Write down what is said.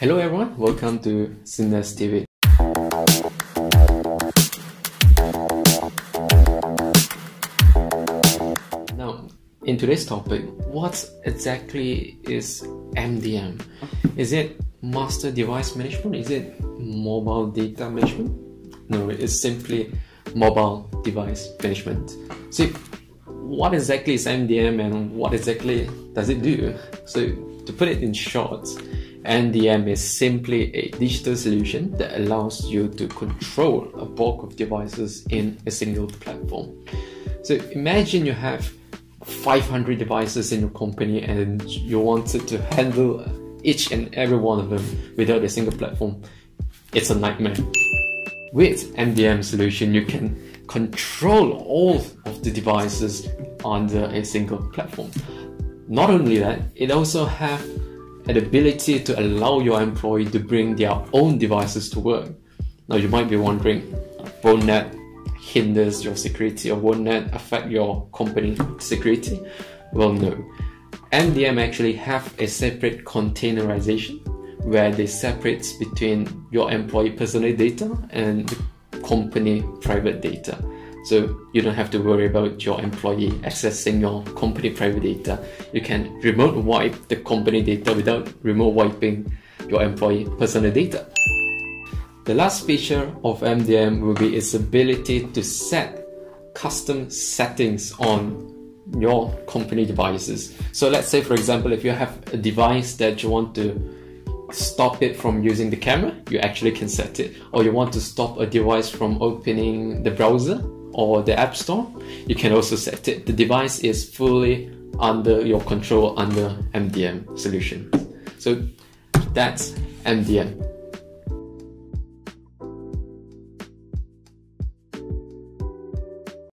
Hello everyone, welcome to SYNDES TV. Now, in today's topic, what exactly is MDM? Is it master device management? Is it mobile data management? No, it's simply mobile device management. So, what exactly is MDM and what exactly does it do? So, to put it in short, MDM is simply a digital solution that allows you to control a bulk of devices in a single platform. So imagine you have 500 devices in your company and you wanted to handle each and every one of them without a single platform. It's a nightmare. With MDM solution, you can control all of the devices under a single platform. Not only that, it also have an ability to allow your employee to bring their own devices to work. Now you might be wondering, won't that hinders your security or won't that affect your company security? Well, no. MDM actually have a separate containerization where they separate between your employee personal data and the company private data. So you don't have to worry about your employee accessing your company private data. You can remote wipe the company data without remote wiping your employee personal data. The last feature of MDM will be its ability to set custom settings on your company devices. So let's say for example if you have a device that you want to stop it from using the camera, you actually can set it. Or you want to stop a device from opening the browser or the app store, you can also set it. The device is fully under your control under MDM solution. So that's MDM.